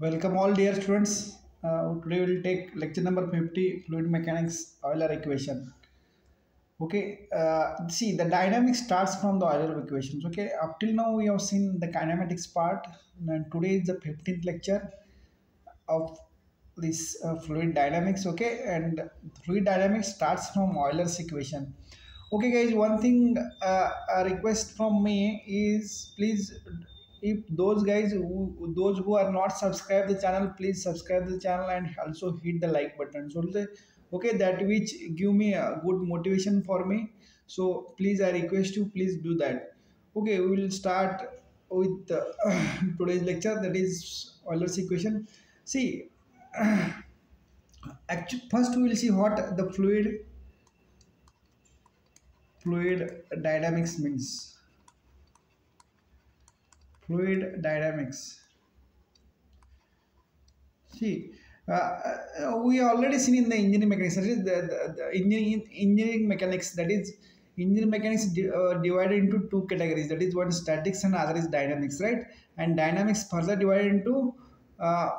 Welcome all dear students. Uh, today we will take lecture number 50 fluid mechanics Euler equation. Okay, uh, see the dynamics starts from the Euler equations. Okay, up till now we have seen the kinematics part and today is the 15th lecture of this uh, fluid dynamics. Okay, and fluid dynamics starts from Euler's equation. Okay guys, one thing uh, a request from me is please if those guys who those who are not subscribed the channel please subscribe the channel and also hit the like button. So okay that which give me a good motivation for me. So please i request you please do that. Okay we will start with uh, today's lecture. That is Euler's equation. See actually first we will see what the fluid fluid dynamics means fluid dynamics. See uh, uh, we already seen in the engineering mechanics that is the, the, the engineering, engineering mechanics that is engineering mechanics di- uh, divided into two categories that is one statics and other is dynamics right? And dynamics further divided into uh,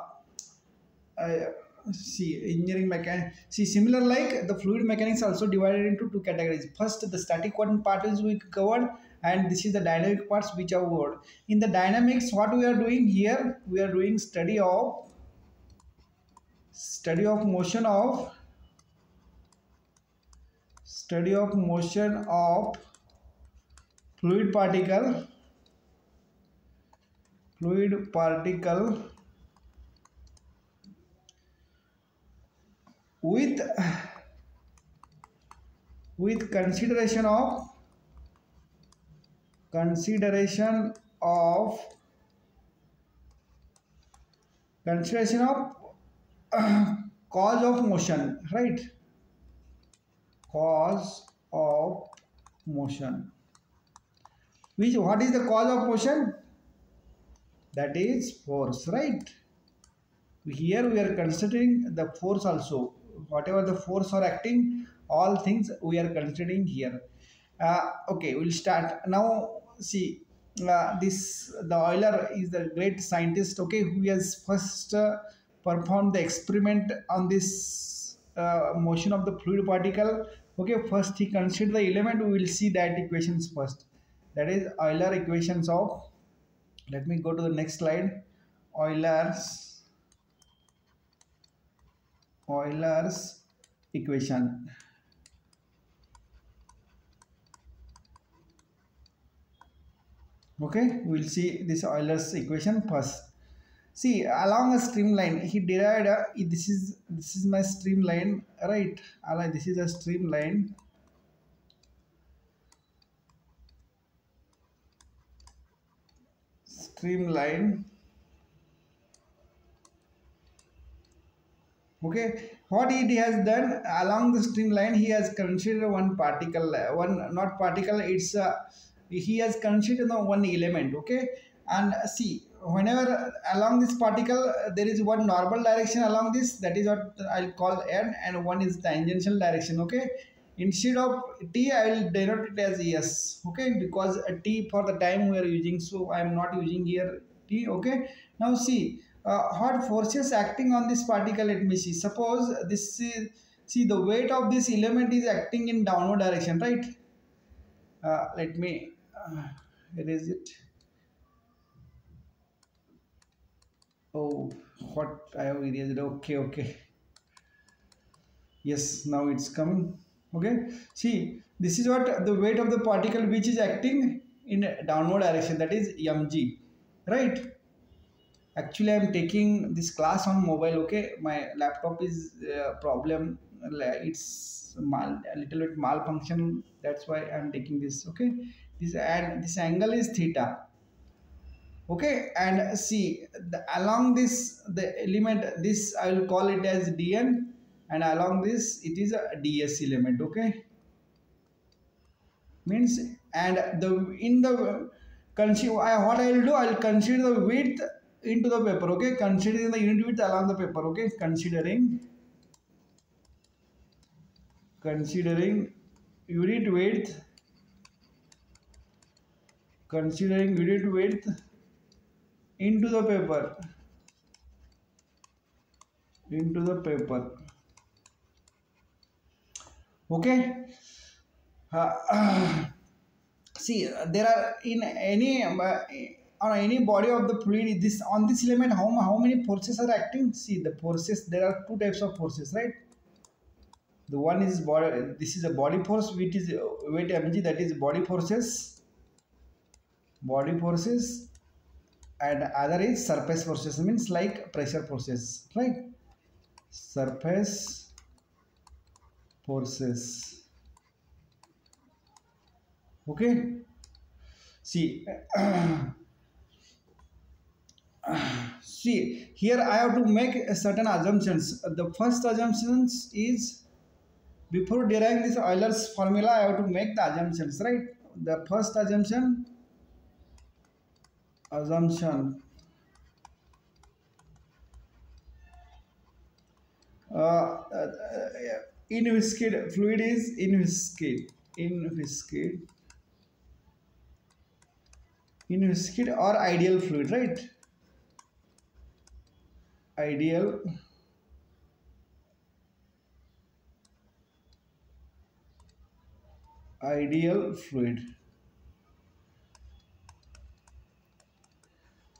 uh, see engineering mechanics see similar like the fluid mechanics also divided into two categories. First the static one part is we covered and this is the dynamic parts which are covered in the dynamics what we are doing here we are doing study of study of motion of study of motion of fluid particle fluid particle with with consideration of consideration of consideration of cause of motion right? Cause of motion. Which what is the cause of motion? That is force right? Here we are considering the force also. Whatever the force are acting all things we are considering here. Uh, okay we'll start. Now see uh, this the Euler is the great scientist okay who has first uh, performed the experiment on this uh, motion of the fluid particle. Okay first he considered the element. We will see that equations first. That is Euler equations of let me go to the next slide. Euler's Euler's equation okay we'll see this Euler's equation first. See along a streamline he derived uh, a, this is this is my streamline right? This is a streamline streamline okay what he has done along the streamline he has considered one particle uh, one not particle it's a he has considered the one element okay? And see whenever along this particle there is one normal direction along this that is what i'll call n and one is tangential direction okay? Instead of t i will denote it as s okay? Because t for the time we are using so i am not using here t okay? Now see uh, forces acting on this particle let me see. Suppose this is see the weight of this element is acting in downward direction right? Uh, let me uh, erase it? Oh what? I have erased okay okay. Yes now it's coming. Okay. See this is what the weight of the particle which is acting in a downward direction that is mg right? Actually i'm taking this class on mobile okay? My laptop is uh, problem it's mal a little bit malfunction that's why i'm taking this okay this and this angle is theta. Okay and see the, along this the element this i will call it as dn and along this it is a ds element okay? Means and the in the consider what i will do i will consider the width into the paper okay? Considering the unit width along the paper okay? Considering considering unit width considering unit width into the paper. Into the paper. Okay? Uh, see there are in any uh, on any body of the fluid this on this element how, how many forces are acting? See the forces there are two types of forces right? The one is body this is a body force which is uh, weight mg that is body forces body forces and other is surface forces means like pressure forces right? Surface forces. Okay? See see here i have to make certain assumptions. The first assumptions is before deriving this euler's formula i have to make the assumptions right? The first assumption assumption uh, uh, inviscid fluid is inviscid. Inviscid. Inviscid or ideal fluid right? Ideal. Ideal fluid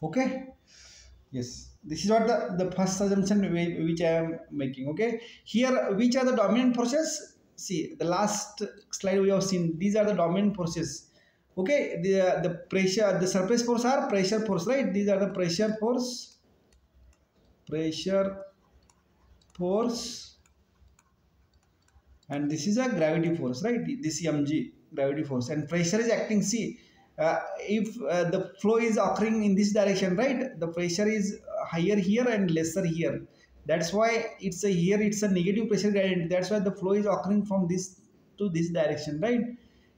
okay? Yes. This is what the, the first assumption which i am making okay? Here which are the dominant forces? See the last slide we have seen these are the dominant forces. Okay? The the pressure the surface force are pressure force right? These are the pressure force. Pressure force. And this is a gravity force right? This mg gravity force. And pressure is acting see uh, if uh, the flow is occurring in this direction right the pressure is higher here and lesser here. That's why it's a here it's a negative pressure gradient. That's why the flow is occurring from this to this direction right?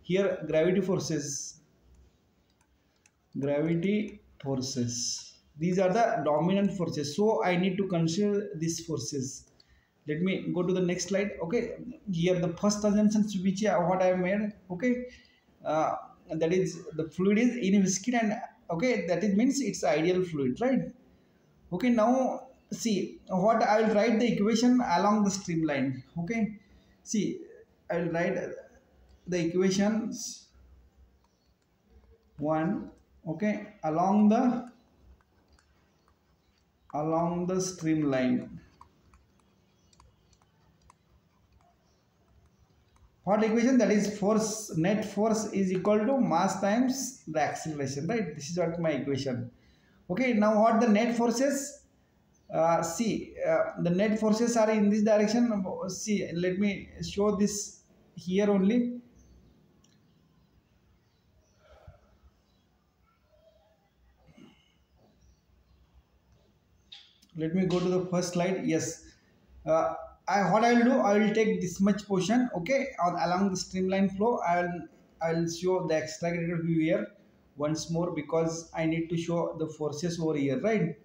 Here gravity forces. Gravity forces. These are the dominant forces. So i need to consider these forces. Let me go to the next slide. Okay. Here the first assumptions which uh, what i made. Okay. Uh, that is the fluid is inviscid and okay that is means it's ideal fluid right? Okay now see what i will write the equation along the streamline okay? See i will write the equations one okay along the along the streamline what equation that is force net force is equal to mass times the acceleration right? This is what my equation. Okay now what the net forces? Uh, see uh, the net forces are in this direction. See let me show this here only. Let me go to the first slide. Yes. Uh, I what I will do I will take this much portion okay? On along the streamline flow I will I will show the extracted view here once more because I need to show the forces over here right?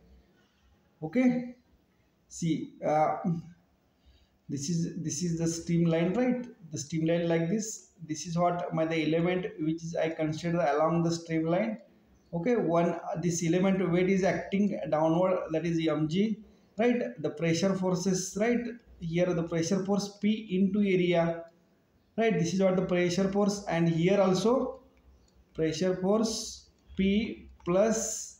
Okay? See uh, this is this is the streamline right? The streamline like this. This is what my the element which is I consider along the streamline okay? One this element weight is acting downward that is mg right? The pressure forces right here the pressure force P into area right? This is what the pressure force and here also pressure force P plus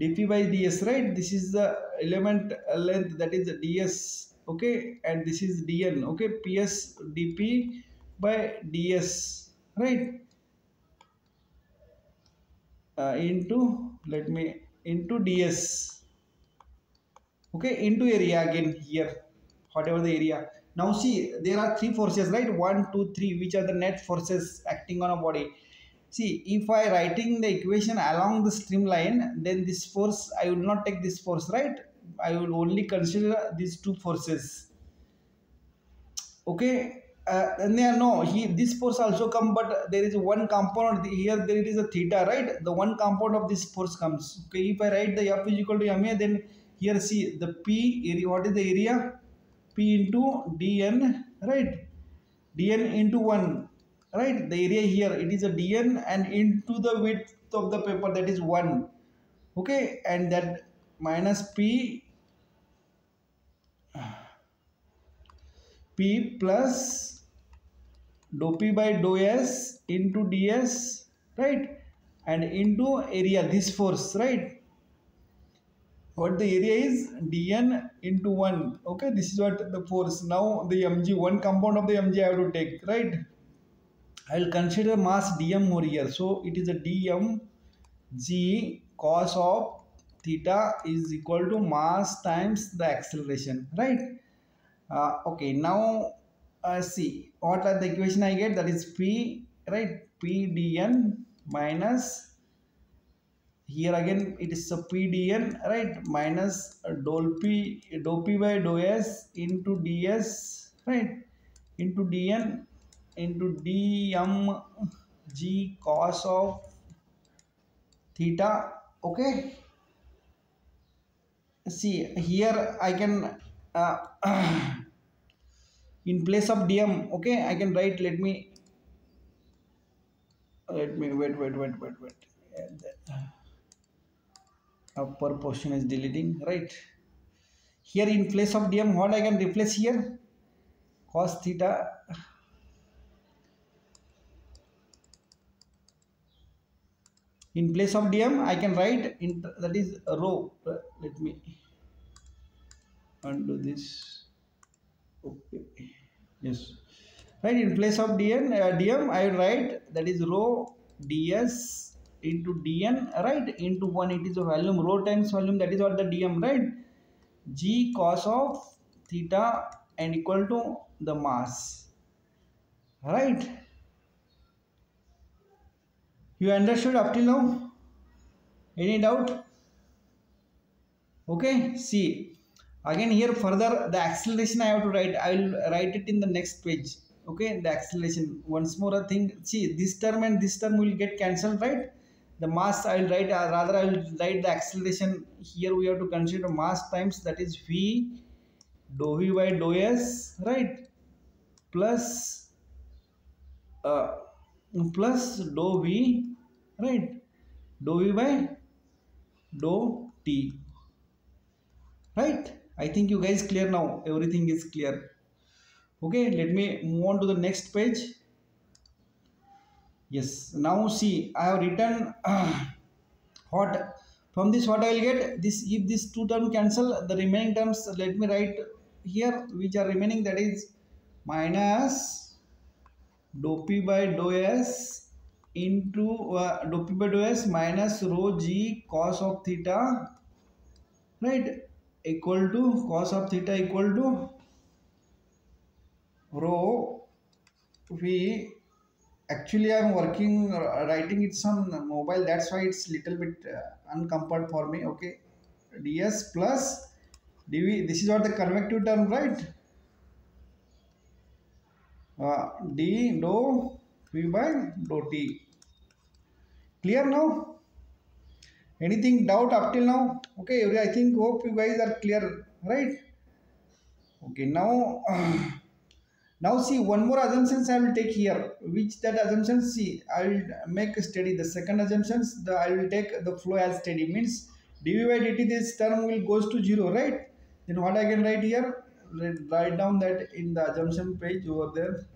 dp by ds right? This is the element length that is ds okay? And this is dn okay? Ps dp by ds right? Uh, into let me into ds okay? Into area again here whatever the area. Now see there are three forces right? One two three which are the net forces acting on a body. See if i writing the equation along the streamline then this force i will not take this force right? I will only consider these two forces. Okay? Uh, no he this force also come but there is one component. Here there is a theta right? The one component of this force comes. Okay if i write the f is equal to ma then here see the p area what is the area P into dn right? dn into 1 right? The area here it is a dn and into the width of the paper that is 1 okay? And that minus p p plus dou p by dou s into ds right? And into area this force right? What the area is? dn into 1 okay this is what the force. Now the mg one compound of the mg i have to take right? I will consider mass dm over here. So it is a dm g cos of theta is equal to mass times the acceleration right? Uh, okay now uh, see what are the equation i get? That is p right? P dn minus here again it is a pdn right? Minus dou p dou p by dou s into ds right? Into dn into dm g cos of theta okay? See here i can uh, in place of dm okay? I can write let me let me wait wait wait wait wait upper portion is deleting right? Here in place of dm what i can replace here? Cos theta in place of dm i can write in that is rho. Let me undo this. Okay. Yes. Right in place of dn uh, dm i will write that is rho ds into dn right? Into 1 it is a volume rho times volume that is what the dm right? G cos of theta and equal to the mass right? You understood up till now? Any doubt? Okay see again here further the acceleration i have to write i will write it in the next page okay? The acceleration once more a thing see this term and this term will get cancelled right the mass i will write uh, rather i will write the acceleration. Here we have to consider mass times that is v dou v by dou s right? Plus uh, plus dou v right? Dou v by dou t right? I think you guys clear now. Everything is clear. Okay let me move on to the next page yes. Now see i have written uh, what from this what i will get this if this two term cancel the remaining terms let me write here which are remaining that is minus dou p by dou s into uh, dou p by dou s minus rho g cos of theta right equal to cos of theta equal to rho v actually i'm working uh, writing it on mobile. That's why it's little bit uh, uncomfort for me okay? Ds plus dv this is what the convective term right? Uh, d dou v by dou t. Clear now? Anything doubt up till now? Okay i think hope you guys are clear right? Okay now now see one more assumptions i will take here. Which that assumptions? See i will make steady. The second assumptions the i will take the flow as steady. Means dv by dt this term will goes to zero right? Then what i can write here? Write down that in the assumption page over there.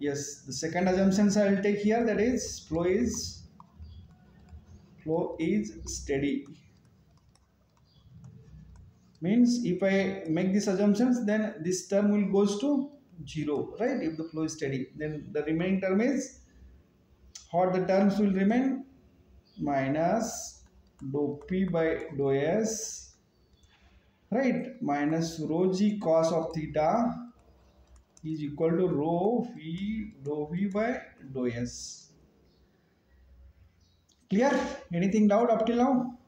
Yes the second assumptions i will take here that is flow is flow is steady. Means if i make these assumptions then this term will goes to zero right? If the flow is steady then the remaining term is what the terms will remain minus dou p by dou s right? Minus rho g cos of theta is equal to rho v dou v by dou s. Clear? Anything doubt up till now?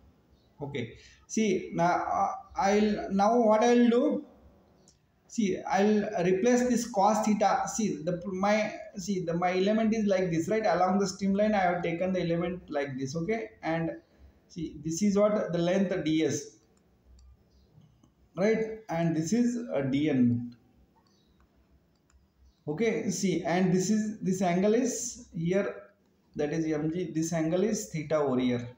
Okay. See now uh, i'll now what i'll do see i'll replace this cos theta. See the my see the my element is like this right? Along the streamline i have taken the element like this okay? And see this is what the length ds right? And this is a dn okay? See and this is this angle is here that is mg this angle is theta over here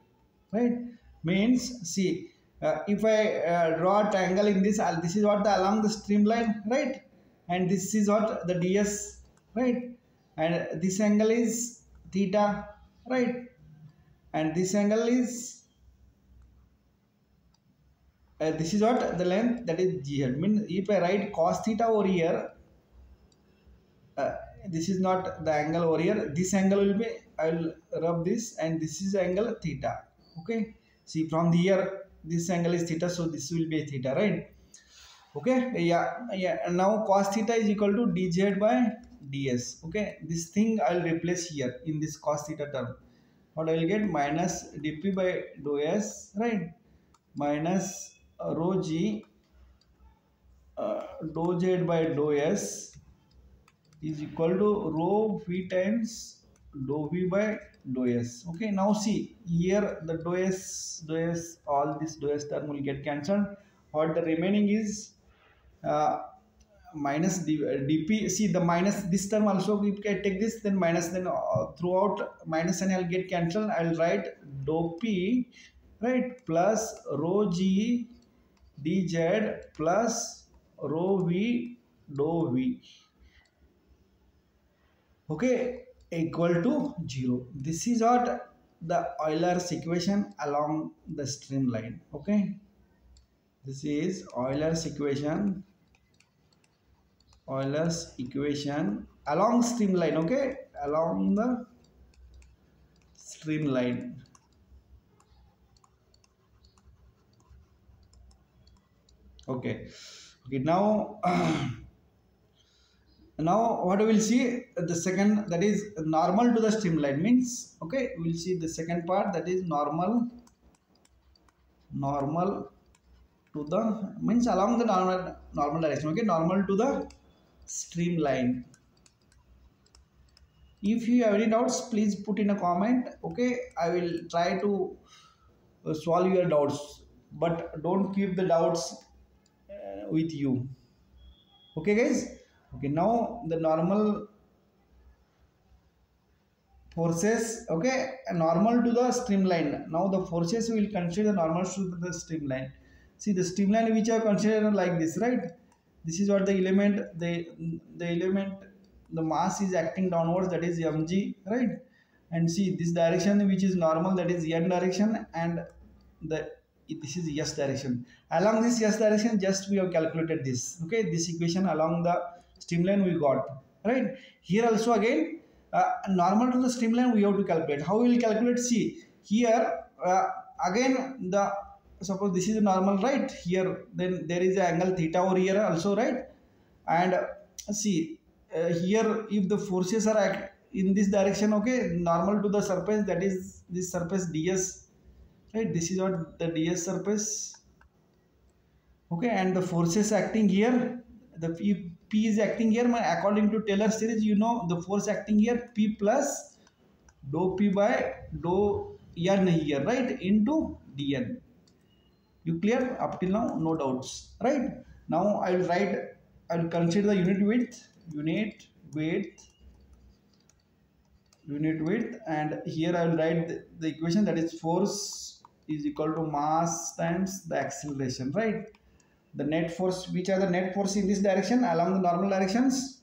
right? Means see uh, if I uh, draw a triangle in this, uh, this is what the along the streamline, right? and this is what the ds right? And this angle is theta right? And this angle is uh, this is what the length that is g mean if i write cos theta over here uh, this is not the angle over here. This angle will be i will rub this and this is angle theta okay? See from here this angle is theta so this will be theta right? Okay yeah yeah now cos theta is equal to dz by ds okay? This thing i'll replace here in this cos theta term. What i will get? Minus dp by dou s right? Minus rho g uh, z by dou s is equal to rho v times dou v by dou s okay now see here the dou s s all this dou s term will get cancelled. What the remaining is uh, minus dp see the minus this term also we can take this then minus then uh, throughout minus and i'll get cancelled. I'll write dou p right plus rho g dz plus rho v dou v. Okay equal to 0 this is what the euler's equation along the streamline okay? This is euler's equation euler's equation along streamline okay? Along the streamline okay. Okay now now what we will see the second that is normal to the streamline means okay we will see the second part that is normal normal to the means along the normal normal direction okay normal to the streamline. If you have any doubts please put in a comment okay i will try to uh, solve your doubts but don't keep the doubts uh, with you. Okay guys okay now the normal forces okay normal to the streamline now the forces will consider the normal to the streamline see the streamline which are considered like this right? This is what the element the the element the mass is acting downwards that is mg right? And see this direction which is normal that is n direction and the this is s direction. Along this s direction just we have calculated this okay? This equation along the streamline we got right? Here also again uh, normal to the streamline we have to calculate. How we will calculate? See here uh, again the suppose this is normal right? Here then there is an angle theta over here also right? And uh, see uh, here if the forces are in this direction okay normal to the surface that is this surface ds right? This is what the ds surface. Okay and the forces acting here the p, p is acting here according to taylor series you know the force acting here p plus dou p by dou n here right? Into dn. You clear? Up till now no doubts right? Now i will write i will consider the unit width unit width unit width and here i will write the, the equation that is force is equal to mass times the acceleration right the net force which are the net force in this direction along the normal directions?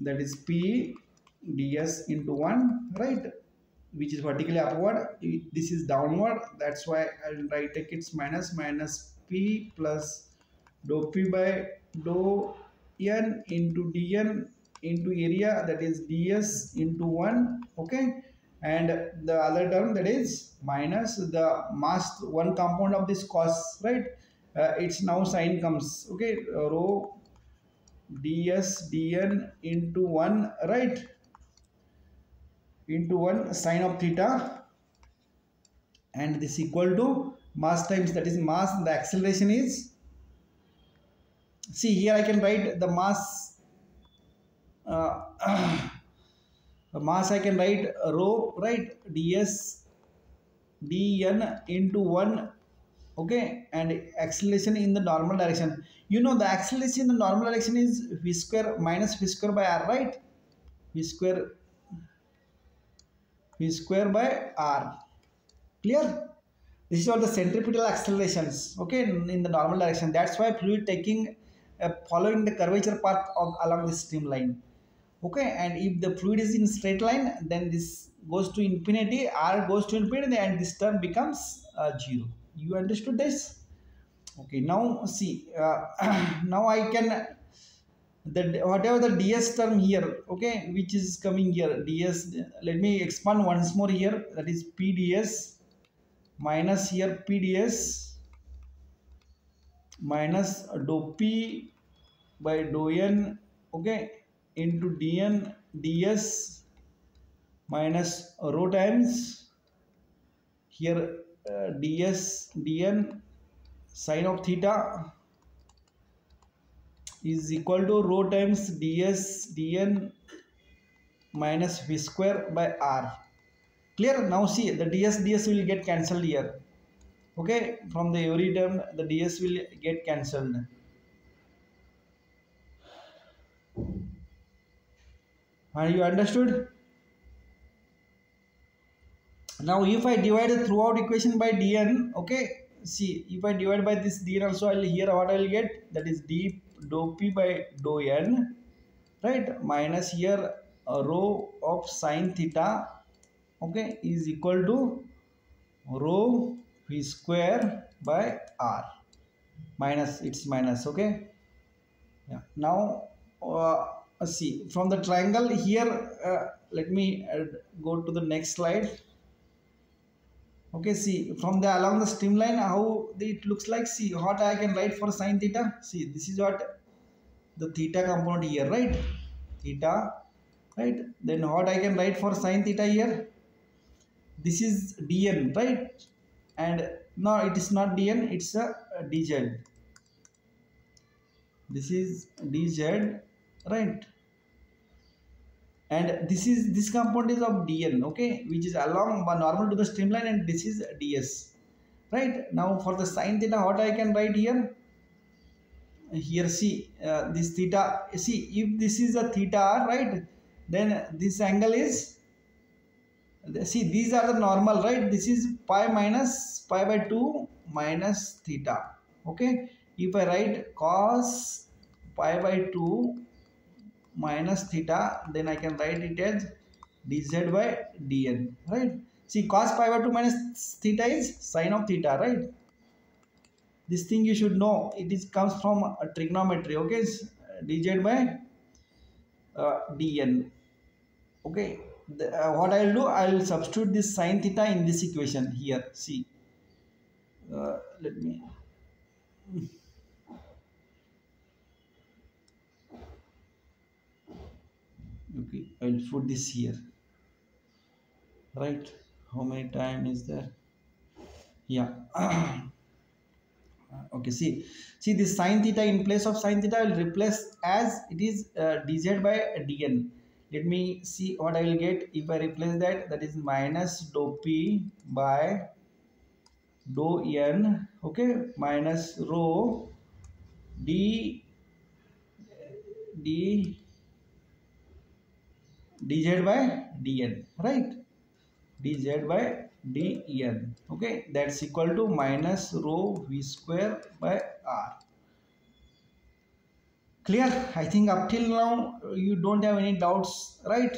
That is p ds into 1 right? Which is vertically upward. This is downward. That's why i'll write take its minus minus p plus dou p by dou n into dn into area that is ds into 1 okay? And the other term that is minus the mass one compound of this cos right its now sign comes. Okay rho ds dn into 1 right? Into 1 sine of theta. And this equal to mass times that is mass the acceleration is see here I can write the mass uh, the mass I can write rho right? ds dn into 1 okay and acceleration in the normal direction. You know the acceleration in the normal direction is v square minus v square by r right? V square v square by r. Clear? This is all the centripetal accelerations okay in, the normal direction. That's why fluid taking uh, following the curvature path of along the streamline. Okay and if the fluid is in straight line then this goes to infinity r goes to infinity and this term becomes uh, zero you understood this? Okay now see uh, now i can the whatever the ds term here okay which is coming here ds let me expand once more here that is pds minus here pds minus dou p by dou n okay into dn ds minus rho times here ds dn sine of theta is equal to rho times ds dn minus v square by r. Clear? Now see the ds ds will get cancelled here. Okay? From the every term the ds will get cancelled. Are you understood? Now if I divide throughout equation by dn, okay, see if I divide by this dn also, I'll here what I'll get? That is d dou p by dou n, right? Minus here rho of sine theta, okay, is equal to rho v square by r. Minus it's minus okay? Yeah now uh, see from the triangle here uh, let me go to the next slide okay see from the along the streamline how it looks like see what I can write for sine theta? See this is what the theta component here right? Theta right? Then what I can write for sine theta here? This is dn right? And no it is not dn it's a, dz. This is dz right and this is this component is of dn okay? Which is along normal to the streamline and this is ds right? Now for the sine theta what i can write here? Here see uh, this theta see if this is a theta right? Then this angle is see these are the normal right? This is pi minus pi by 2 minus theta okay? If i write cos pi by 2 minus theta then I can write it as dz by dn right? See cos pi by 2 minus theta is sine of theta right? This thing you should know it is comes from a trigonometry okay? Dz by uh, dn okay? The, uh, what I'll do I'll substitute this sine theta in this equation here see? Uh, let me okay i'll put this here right? How many time is there? Yeah. Okay see. See this sine theta in place of sine theta will replace as it is uh, dz by dn. Let me see what i will get. If i replace that that is minus dou p by dou n okay? Minus rho d d dz by dn right? dz by dn okay? That's equal to minus rho v square by r. Clear? I think up till now you don't have any doubts right?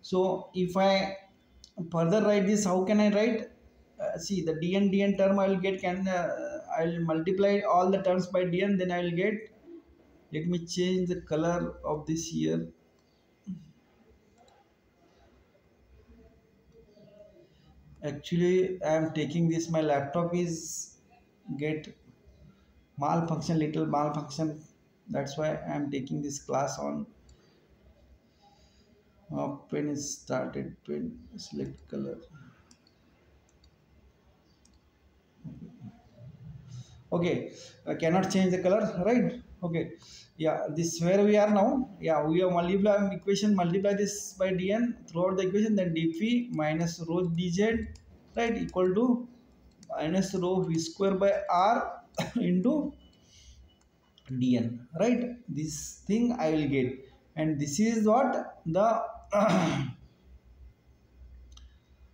So if i further write this how can i write? Uh, see the dn dn term i will get can uh, i will multiply all the terms by dn then i will get let me change the color of this here actually i am taking this my laptop is get malfunction little malfunction. That's why i am taking this class on. Uh, pen is started pen select color. Okay i cannot change the color right okay. Yeah this where we are now. Yeah we have multiply equation multiply this by dn throughout the equation then dp minus rho dz right equal to minus rho v square by r into dn right? This thing i will get. And this is what the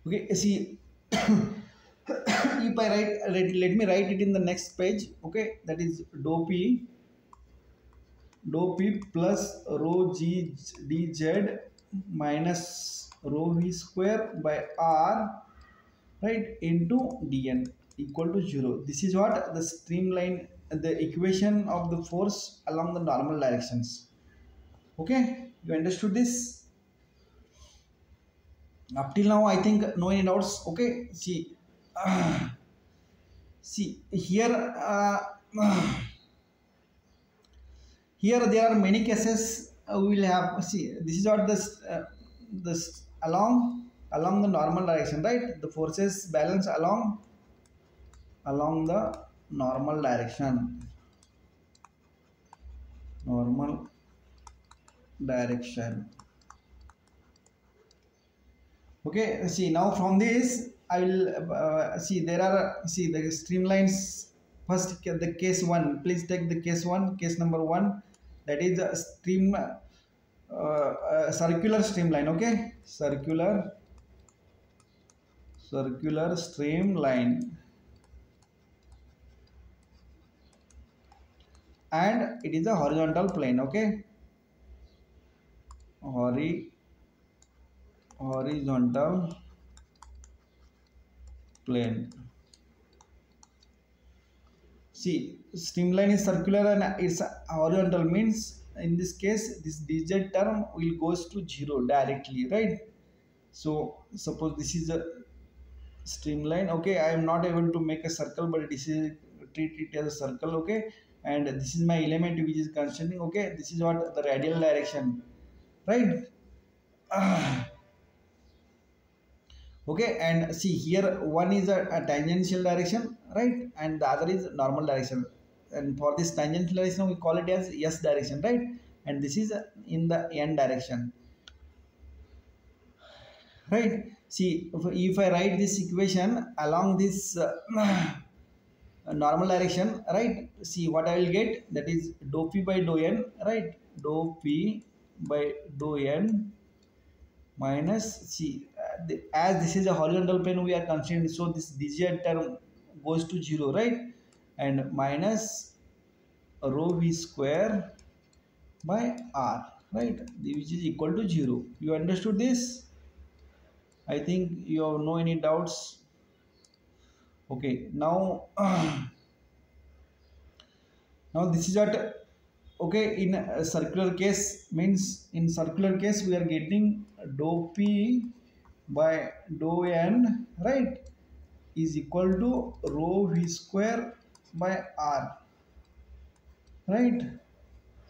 okay see if i write let, let me write it in the next page okay? That is dou p dou p plus rho g dz minus rho v square by r right into dn equal to 0 this is what the streamline the equation of the force along the normal directions. Okay you understood this? Up till now i think no any doubts. Okay see see here uh, here there are many cases uh, we will have see this is what this uh, this along along the normal direction right? The forces balance along along the normal direction. Normal direction. Okay see now from this i will uh, see there are see the streamlines. First the case one. Please take the case one case number one that is a stream uh, uh, circular streamline okay circular circular streamline and it is a horizontal plane okay Hori horizontal plane see streamline is circular and it's horizontal means in this case this dz term will goes to zero directly right? So suppose this is a streamline okay i am not able to make a circle but this is treat it as a circle okay? And this is my element which is constantly okay? This is what the radial direction right? Ah. Okay and see here one is a, a tangential direction right? And the other is normal direction. And for this tangential direction we call it as s direction right? And this is in the n direction. Right? See if, i write this equation along this uh, normal direction right? See what i will get that is dou p by dou n right? Dou p by dou n minus the, as this is a horizontal plane we are considering so this dz term goes to zero right? And minus rho v square by r right? Which is equal to zero. You understood this? I think you have no any doubts? Okay now now this is what okay in a circular case means in circular case we are getting dou p by dou n right is equal to rho v square by r right?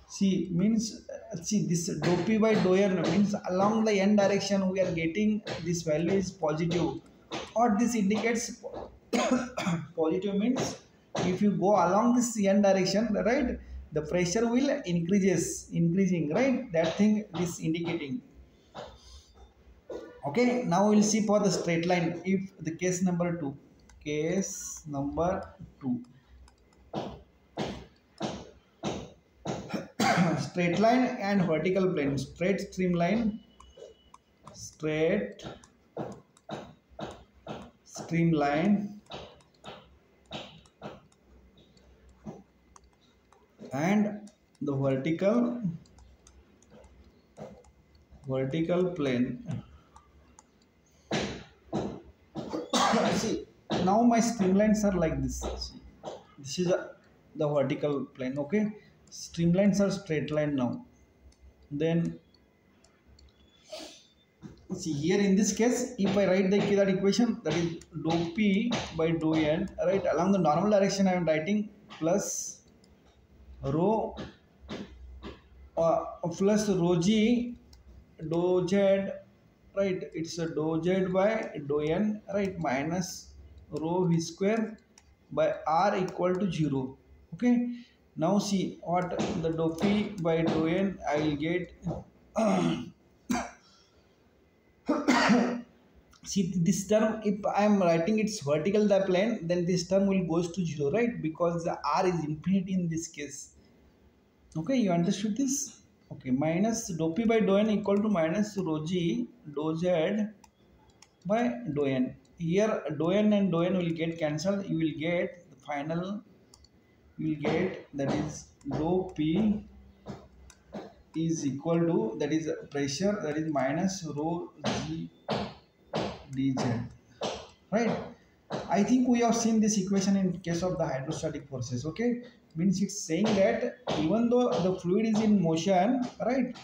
See means see this dou p by dou n means along the n direction we are getting this value is positive. Or this indicates positive means if you go along this n direction right the pressure will increases increasing right? That thing is indicating okay now we'll see for the straight line if the case number 2 case number 2 straight line and vertical plane straight streamline straight streamline and the vertical vertical plane see now my streamlines are like this. This is a, the vertical plane okay? Streamlines are straight line now. Then see here in this case if i write the that equation that is dou p by dou n right? Along the normal direction i am writing plus rho uh, plus rho g dou z right? It's a dou z by dou n right? Minus rho v square by r equal to 0 okay? Now see what the dou p by dou n i will get. See this term if i am writing its vertical the plane then this term will goes to zero right? Because the r is infinity in this case. Okay you understood this? Okay minus dou p by dou n equal to minus rho g dou z by dou n here dou n and dou n will get cancelled. You will get the final you will get that is dou p is equal to that is pressure that is minus rho g dz right? I think we have seen this equation in case of the hydrostatic forces okay? Means it's saying that even though the fluid is in motion right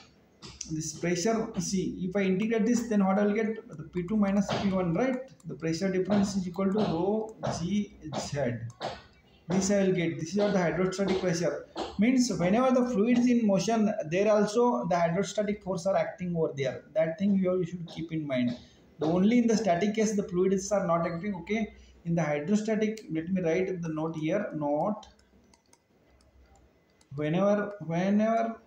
this pressure see if i integrate this then what i'll get? The p2 minus p1 right? The pressure difference is equal to rho g z. This i will get. This is what the hydrostatic pressure means. Whenever the fluid is in motion there also the hydrostatic force are acting over there. That thing you, you should keep in mind. The only in the static case the fluids are not acting okay? In the hydrostatic let me write the note here note. Whenever whenever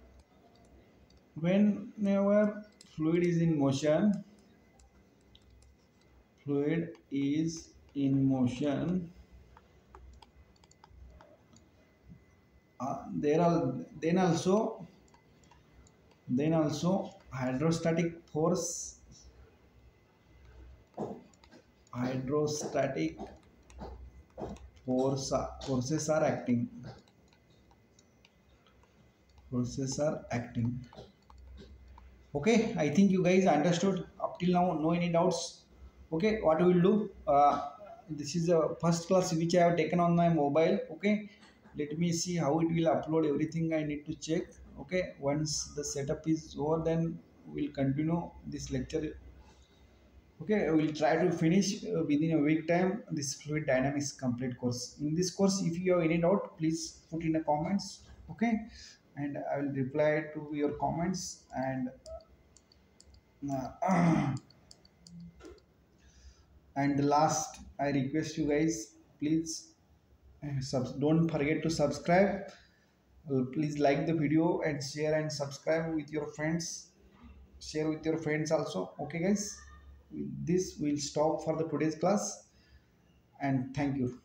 whenever fluid is in motion fluid is in motion uh, there are then also then also hydrostatic force hydrostatic force forces are acting forces are acting okay i think you guys understood up till now no any doubts. Okay what we will do uh, this is a first class which i have taken on my mobile. Okay let me see how it will upload everything i need to check. Okay once the setup is over then we'll continue this lecture. Okay i will try to finish uh, within a week time this fluid dynamics complete course. In this course if you have any doubt please put in the comments. Okay and i will reply to your comments and and last i request you guys please uh, don't forget to subscribe. Uh, please like the video and share and subscribe with your friends. Share with your friends also. Okay guys? With this we'll stop for the today's class. And thank you